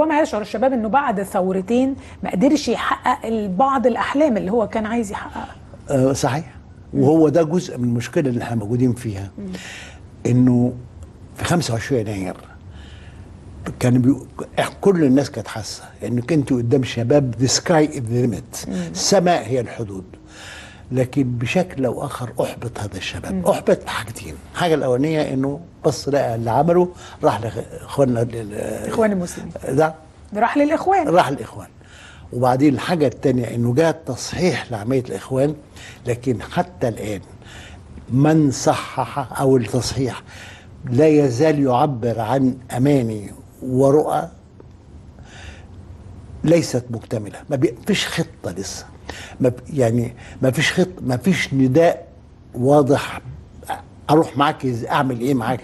وما يشعر الشباب إنه بعد ثورتين ما قدرش يحقق بعض الأحلام اللي هو كان عايز يحققها. آه صحيح. وهو ده جزء من المشكلة اللي إحنا موجودين فيها. إنه في 25 يناير كان. كل الناس كانت حاسة انك انت قدام شباب the sky the limit السماء هي الحدود. لكن بشكل أو آخر أحبط هذا الشباب. أحبط بحاجتين الحاجة الأولانية إنه بص لقى اللي عمله راح لاخواننا اخوان المسلمين. ده. راح للإخوان. راح الاخوان وبعدين الحاجة الثانية إنه جاء تصحيح لعملية الإخوان لكن حتى الآن من صحح أو التصحيح لا يزال يعبر عن أماني ورؤى ليست مكتملة. ما فيش خطة لسه. ما يعني ما فيش خط ما فيش نداء واضح. أروح معاك أعمل إيه معاك؟